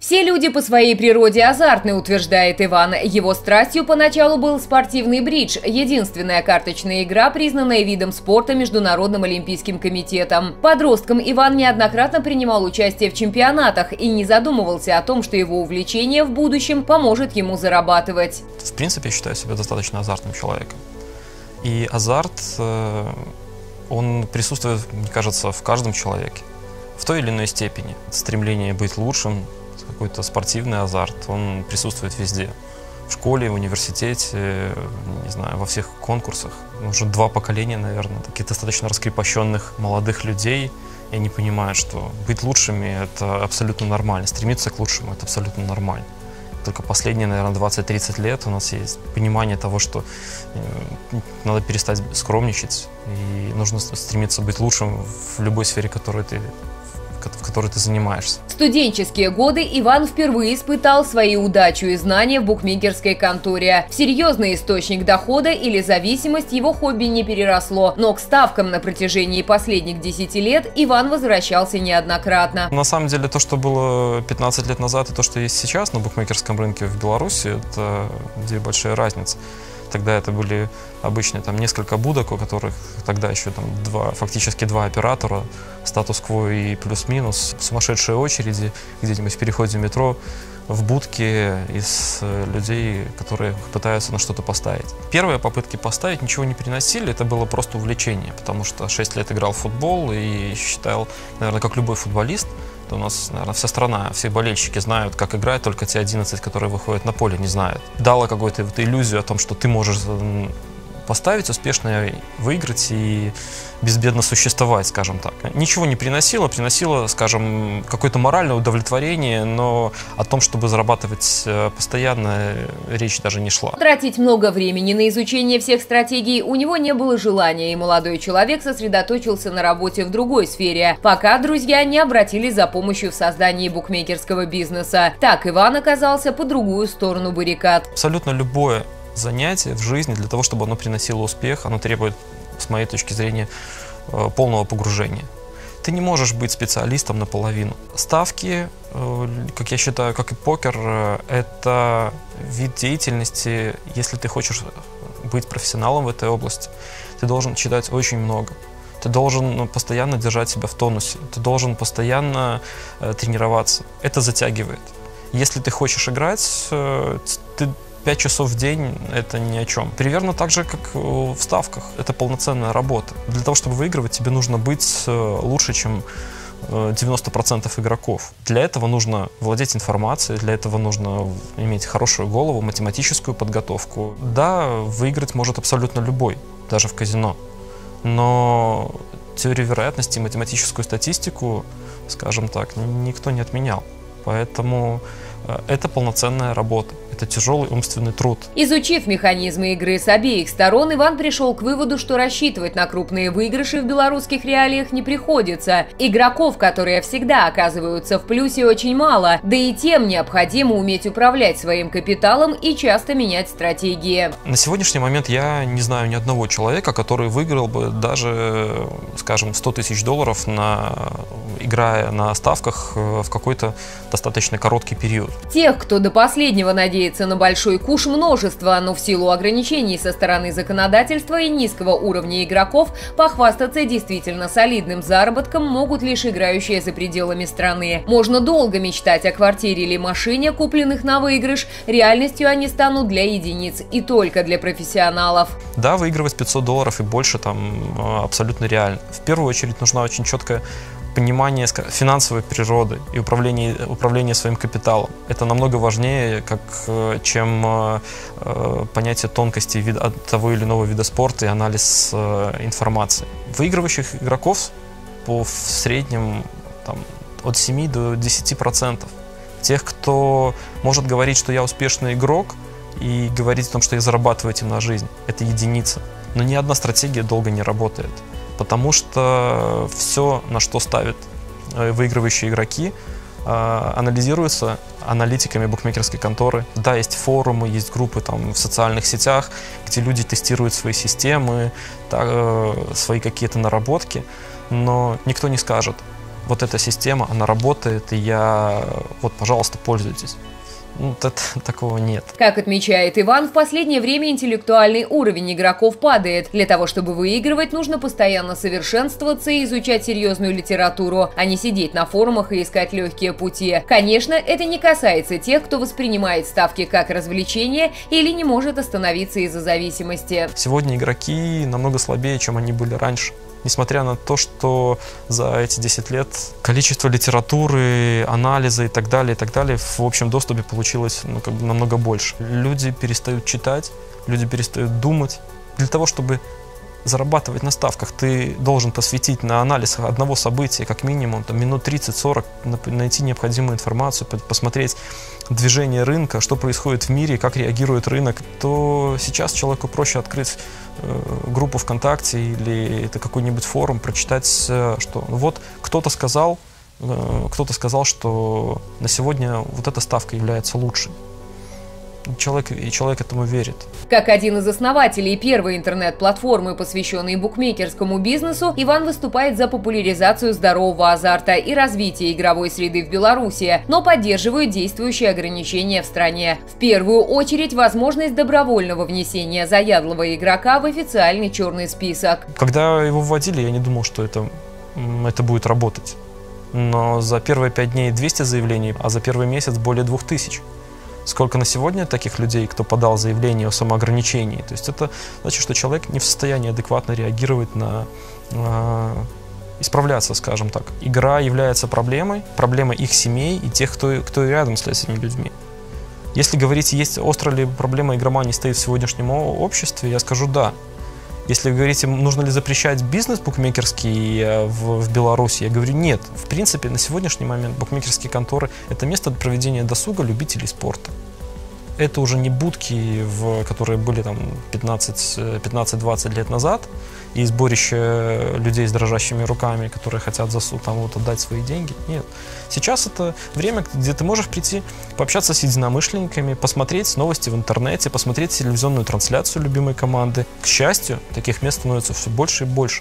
Все люди по своей природе азартны, утверждает Иван. Его страстью поначалу был спортивный бридж, единственная карточная игра, признанная видом спорта Международным олимпийским комитетом. Подростком Иван неоднократно принимал участие в чемпионатах и не задумывался о том, что его увлечение в будущем поможет ему зарабатывать. В принципе, я считаю себя достаточно азартным человеком. И азарт, э, он присутствует, мне кажется, в каждом человеке. В той или иной степени. Стремление быть лучшим, какой-то спортивный азарт, он присутствует везде. В школе, в университете, не знаю, во всех конкурсах. Уже два поколения, наверное, таких достаточно раскрепощенных молодых людей, и они понимают, что быть лучшими – это абсолютно нормально, стремиться к лучшему – это абсолютно нормально. Только последние, наверное, 20-30 лет у нас есть понимание того, что э, надо перестать скромничать, и нужно стремиться быть лучшим в любой сфере, которую ты в которой ты занимаешься. В студенческие годы Иван впервые испытал свои удачу и знания в букмекерской конторе. В серьезный источник дохода или зависимость его хобби не переросло, но к ставкам на протяжении последних 10 лет Иван возвращался неоднократно. На самом деле то, что было 15 лет назад и то, что есть сейчас на букмекерском рынке в Беларуси, это две большие разницы. Тогда это были обычные там несколько будок, у которых тогда еще там два, фактически два оператора, статус-кво и плюс-минус, сумасшедшие очереди где-нибудь в переходе метро, в будке из э, людей, которые пытаются на что-то поставить. Первые попытки поставить ничего не приносили, это было просто увлечение, потому что 6 лет играл в футбол и считал, наверное, как любой футболист, у нас, наверное, вся страна, все болельщики знают, как играть, только те 11, которые выходят на поле, не знают. Дала какую-то вот иллюзию о том, что ты можешь поставить, успешно выиграть и безбедно существовать, скажем так. Ничего не приносило, приносило, скажем, какое-то моральное удовлетворение, но о том, чтобы зарабатывать э, постоянно, речь даже не шла. Тратить много времени на изучение всех стратегий у него не было желания, и молодой человек сосредоточился на работе в другой сфере, пока друзья не обратились за помощью в создании букмекерского бизнеса. Так Иван оказался по другую сторону баррикад. Абсолютно любое занятие в жизни, для того, чтобы оно приносило успех, оно требует, с моей точки зрения, э, полного погружения. Ты не можешь быть специалистом наполовину. Ставки, э, как я считаю, как и покер, э, это вид деятельности, если ты хочешь быть профессионалом в этой области, ты должен читать очень много. Ты должен ну, постоянно держать себя в тонусе. Ты должен постоянно тренироваться. Это затягивает. Если ты хочешь играть, ты 5 часов в день – это ни о чем. Примерно так же, как в ставках. Это полноценная работа. Для того, чтобы выигрывать, тебе нужно быть э, лучше, чем 90% э, игроков. Для этого нужно владеть информацией, для этого нужно иметь хорошую голову, математическую подготовку. Да, выиграть может абсолютно любой, даже в казино. Но теорию вероятности, математическую статистику, скажем так, никто не отменял. Поэтому э, это полноценная работа это тяжелый умственный труд. Изучив механизмы игры с обеих сторон, Иван пришел к выводу, что рассчитывать на крупные выигрыши в белорусских реалиях не приходится. Игроков, которые всегда оказываются в плюсе, очень мало, да и тем необходимо уметь управлять своим капиталом и часто менять стратегии. На сегодняшний момент я не знаю ни одного человека, который выиграл бы даже, скажем, 100 тысяч долларов, на, играя на ставках э, в какой-то достаточно короткий период. Тех, кто до последнего надеется на большой куш множество, но в силу ограничений со стороны законодательства и низкого уровня игроков похвастаться действительно солидным заработком могут лишь играющие за пределами страны. Можно долго мечтать о квартире или машине, купленных на выигрыш, реальностью они станут для единиц и только для профессионалов. Да, выигрывать 500 долларов и больше там а, абсолютно реально. В первую очередь нужна очень четкая понимание финансовой природы и управление, управление своим капиталом. Это намного важнее, как, э, чем э, э, понятие тонкости вид, того или иного вида спорта и анализ информации. Выигрывающих игроков по в среднем там, от 7 до 10 процентов. Тех, кто может говорить, что я успешный игрок, и говорить о том, что я зарабатываю этим на жизнь, это единица. Но ни одна стратегия долго не работает потому что все, на что ставят э, выигрывающие игроки, э, анализируется аналитиками букмекерской конторы. Да, есть форумы, есть группы там в социальных сетях, где люди тестируют свои системы, да, э, свои какие-то наработки, но никто не скажет, вот эта система, она работает, и я, вот, пожалуйста, пользуйтесь. Ну, такого нет. Как отмечает Иван, в последнее время интеллектуальный уровень игроков падает. Для того, чтобы выигрывать, нужно постоянно совершенствоваться и изучать серьезную литературу, а не сидеть на форумах и искать легкие пути. Конечно, это не касается тех, кто воспринимает ставки как развлечение или не может остановиться из-за зависимости. Сегодня игроки намного слабее, чем они были раньше несмотря на то, что за эти 10 лет количество литературы, анализа и так далее, и так далее в общем доступе получилось ну, как бы намного больше. Люди перестают читать, люди перестают думать. Для того, чтобы зарабатывать на ставках, ты должен посвятить на анализ одного события как минимум там, минут 30-40, найти необходимую информацию, посмотреть движение рынка, что происходит в мире, как реагирует рынок, то сейчас человеку проще открыть э, группу ВКонтакте или это какой-нибудь форум, прочитать, что ну вот кто-то сказал, э, кто-то сказал, что на сегодня вот эта ставка является лучшей человек, и человек этому верит. Как один из основателей первой интернет-платформы, посвященной букмекерскому бизнесу, Иван выступает за популяризацию здорового азарта и развитие игровой среды в Беларуси, но поддерживает действующие ограничения в стране. В первую очередь возможность добровольного внесения заядлого игрока в официальный черный список. Когда его вводили, я не думал, что это, это будет работать. Но за первые пять дней 200 заявлений, а за первый месяц более 2000 сколько на сегодня таких людей, кто подал заявление о самоограничении. То есть это значит, что человек не в состоянии адекватно реагировать на э, исправляться, скажем так. Игра является проблемой, проблемой их семей и тех, кто, кто рядом с этими людьми. Если говорить, есть острая ли проблема игромании стоит в сегодняшнем обществе, я скажу да. Если вы говорите, нужно ли запрещать бизнес букмекерский э, в, в Беларуси, я говорю нет. В принципе, на сегодняшний момент букмекерские конторы – это место проведения досуга любителей спорта это уже не будки, в, которые были там 15-20 лет назад, и сборище людей с дрожащими руками, которые хотят за там вот отдать свои деньги. Нет. Сейчас это время, где ты можешь прийти, пообщаться с единомышленниками, посмотреть новости в интернете, посмотреть телевизионную трансляцию любимой команды. К счастью, таких мест становится все больше и больше.